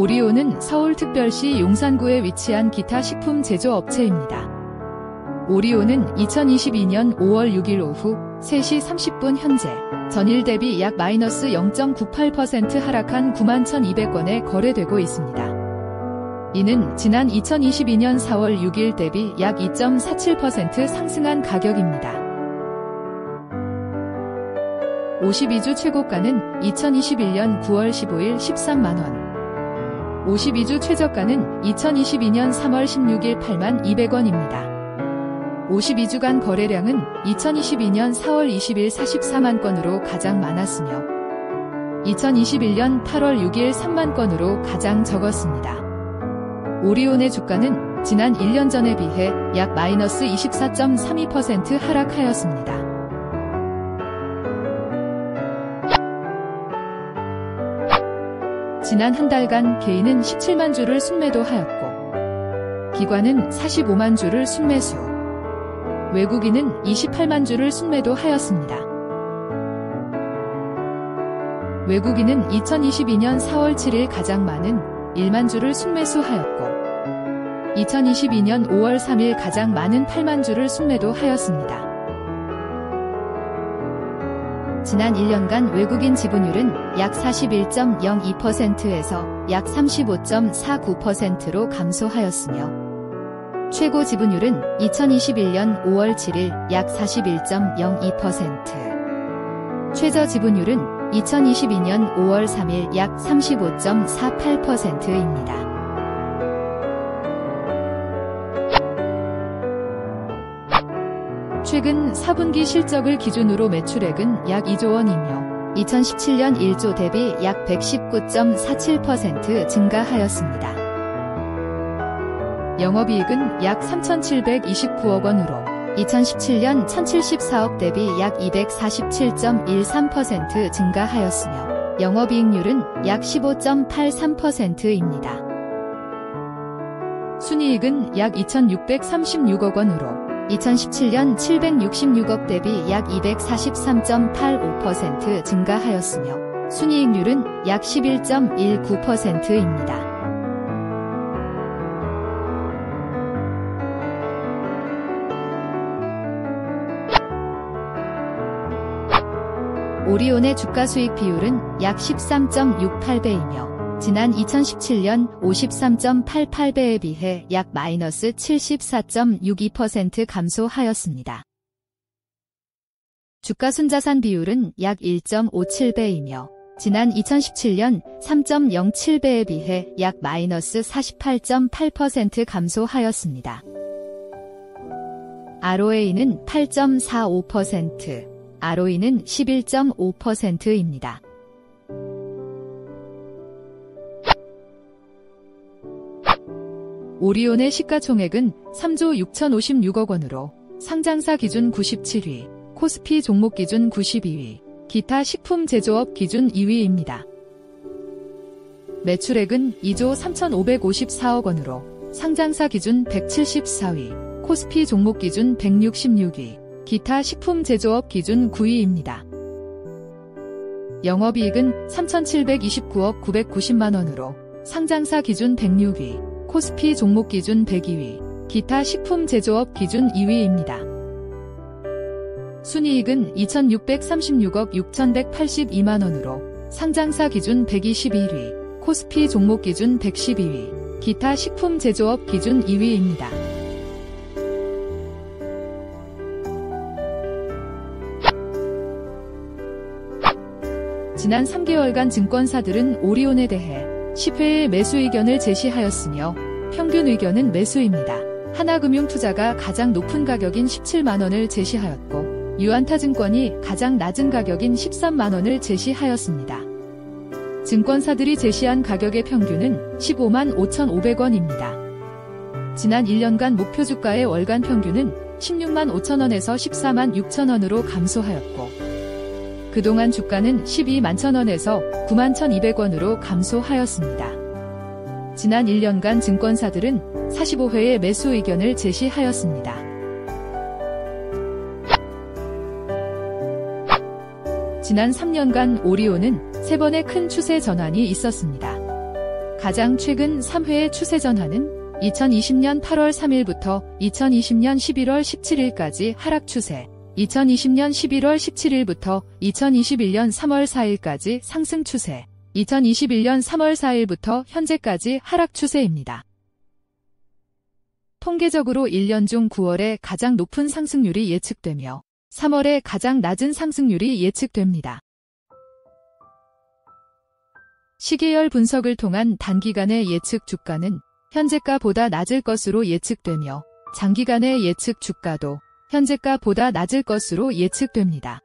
오리온은 서울특별시 용산구에 위치한 기타 식품 제조업체입니다. 오리온은 2022년 5월 6일 오후 3시 30분 현재 전일 대비 약 마이너스 0.98% 하락한 91,200건에 거래되고 있습니다. 이는 지난 2022년 4월 6일 대비 약 2.47% 상승한 가격입니다. 52주 최고가는 2021년 9월 15일 13만원. 52주 최저가는 2022년 3월 16일 8만 200원입니다. 52주간 거래량은 2022년 4월 20일 44만 건으로 가장 많았으며 2021년 8월 6일 3만 건으로 가장 적었습니다. 오리온의 주가는 지난 1년 전에 비해 약 마이너스 24.32% 하락하였습니다. 지난 한 달간 개인은 17만 주를 순매도하였고 기관은 45만 주를 순매수 외국인은 28만 주를 순매도하였습니다. 외국인은 2022년 4월 7일 가장 많은 1만 주를 순매수하였고 2022년 5월 3일 가장 많은 8만 주를 순매도하였습니다. 지난 1년간 외국인 지분율은 약 41.02%에서 약 35.49%로 감소하였으며 최고 지분율은 2021년 5월 7일 약 41.02%, 최저 지분율은 2022년 5월 3일 약 35.48%입니다. 최근 4분기 실적을 기준으로 매출액은 약 2조 원이며 2017년 1조 대비 약 119.47% 증가하였습니다. 영업이익은 약 3,729억 원으로 2017년 1,074억 대비 약 247.13% 증가하였으며 영업이익률은 약 15.83%입니다. 순이익은 약 2,636억 원으로 2017년 766억 대비 약 243.85% 증가하였으며 순이익률은 약 11.19%입니다. 오리온의 주가 수익 비율은 약 13.68배이며 지난 2017년 53.88배에 비해 약 마이너스 74.62% 감소하였습니다. 주가 순자산 비율은 약 1.57배이며 지난 2017년 3.07배에 비해 약 마이너스 48.8% 감소하였습니다. ROA는 8.45%, ROE는 11.5%입니다. 오리온의 시가총액은 3조 6,056억 원으로 상장사 기준 97위, 코스피 종목 기준 92위, 기타 식품 제조업 기준 2위입니다. 매출액은 2조 3,554억 원으로 상장사 기준 174위, 코스피 종목 기준 166위, 기타 식품 제조업 기준 9위입니다. 영업이익은 3,729억 990만 원으로 상장사 기준 106위, 코스피 종목 기준 102위, 기타 식품 제조업 기준 2위입니다. 순이익은 2,636억 6,182만 원으로 상장사 기준 121위, 코스피 종목 기준 112위, 기타 식품 제조업 기준 2위입니다. 지난 3개월간 증권사들은 오리온에 대해 10회의 매수 의견을 제시하였으며 평균 의견은 매수입니다. 하나금융투자가 가장 높은 가격인 17만원을 제시하였고 유안타증권이 가장 낮은 가격인 13만원을 제시하였습니다. 증권사들이 제시한 가격의 평균은 15만 5,500원입니다. 지난 1년간 목표 주가의 월간 평균은 16만 5천원에서 14만 6천원으로 감소하였고 그동안 주가는 12만 천원에서 9만 1200원으로 감소하였습니다. 지난 1년간 증권사들은 45회의 매수 의견을 제시하였습니다. 지난 3년간 오리온은 3번의 큰 추세 전환이 있었습니다. 가장 최근 3회의 추세 전환은 2020년 8월 3일부터 2020년 11월 17일까지 하락 추세, 2020년 11월 17일부터 2021년 3월 4일까지 상승 추세, 2021년 3월 4일부터 현재까지 하락 추세입니다. 통계적으로 1년 중 9월에 가장 높은 상승률이 예측되며 3월에 가장 낮은 상승률이 예측됩니다. 시계열 분석을 통한 단기간의 예측 주가는 현재가보다 낮을 것으로 예측되며 장기간의 예측 주가도 현재가보다 낮을 것으로 예측됩니다.